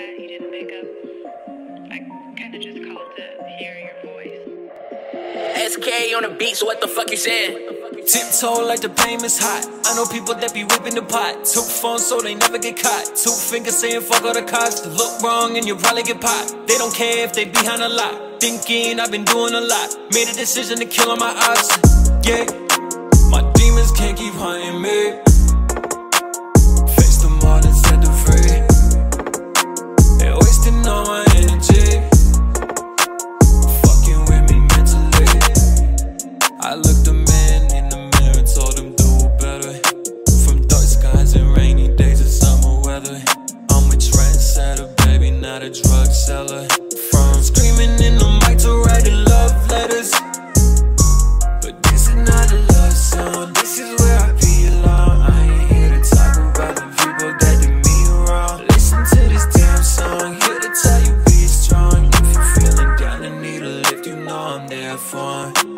that you didn't pick up. I kind of just called to hear your voice. SK on the beat, so what the fuck you saying? Tiptoe like the flame is hot. I know people that be whipping the pot. Two phones so they never get caught. Two fingers saying fuck all the cops. To look wrong and you probably get popped. They don't care if they behind a lot. Thinking I've been doing a lot. Made a decision to kill all my options. Yeah, my demons can't keep hunting not a drug seller. From screaming in the mic to writing love letters. But this is not a love song, this is where I belong. I ain't here to talk about the people that did me wrong. Listen to this damn song, here to tell you be strong. If you're feeling down and need a lift, you know I'm there for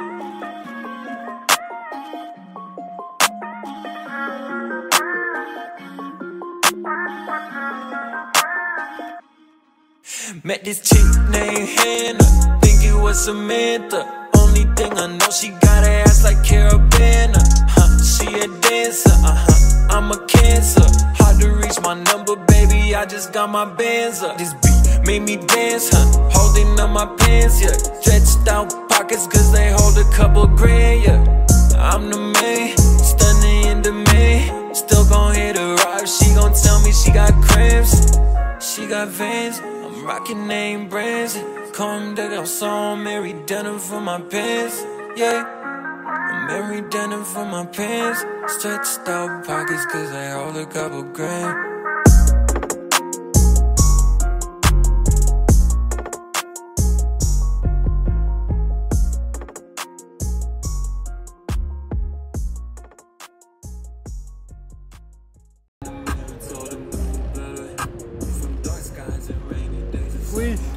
Met this chick named Hannah, think it was Samantha. Only thing I know, she got her ass like Caribana. Huh, she a dancer, uh huh. I'm a cancer. Hard to reach my number, baby. I just got my bands up. This beat made me dance, huh? Holding up my pants, yeah. Stretched out pockets, cause they hold a couple grand, yeah. I'm the man, stunning in the man. Still gon' hit her up, she gon' tell me she got cramps. She got vans, I'm rocking name brands. Comme des garçons, Amiri denim for my pants. Yeah, Amiri denim for my pants. Stretched out pockets, cause I hold a couple grand. Oui.